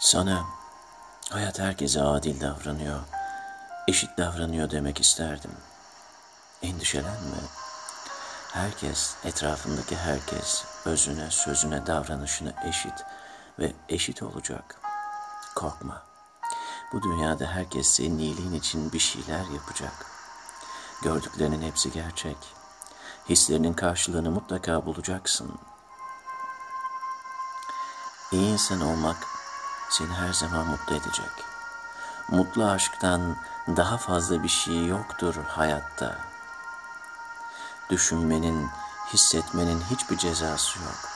Sana hayat herkese adil davranıyor, eşit davranıyor demek isterdim. Endişelenme. Herkes, etrafındaki herkes özüne, sözüne, davranışına eşit ve eşit olacak. Korkma. Bu dünyada herkes senin iyiliğin için bir şeyler yapacak. Gördüklerinin hepsi gerçek. Hislerinin karşılığını mutlaka bulacaksın. İyi insan olmak seni her zaman mutlu edecek. Mutlu aşktan daha fazla bir şey yoktur hayatta. Düşünmenin, hissetmenin hiçbir cezası yok.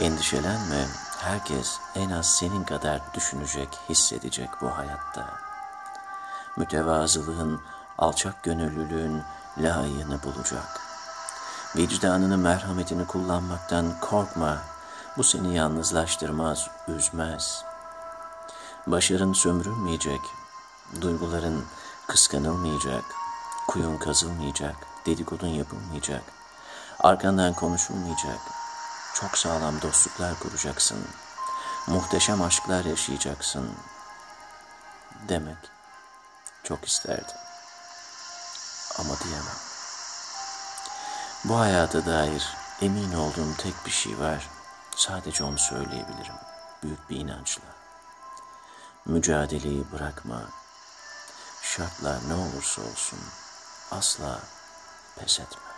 Endişelenme, herkes en az senin kadar düşünecek, hissedecek bu hayatta. Mütevazılığın, alçak gönüllülüğün layığını bulacak. Vicdanını, merhametini kullanmaktan korkma, bu seni yalnızlaştırmaz, üzmez. Başarın sömürülmeyecek, duyguların kıskanılmayacak, kuyun kazılmayacak, dedikodun yapılmayacak, arkandan konuşulmayacak, çok sağlam dostluklar kuracaksın, muhteşem aşklar yaşayacaksın demek çok isterdim. Ama diyemem. Bu hayata dair emin olduğum tek bir şey var. Sadece onu söyleyebilirim. Büyük bir inançla. Mücadeleyi bırakma. Şartlar ne olursa olsun asla pes etme.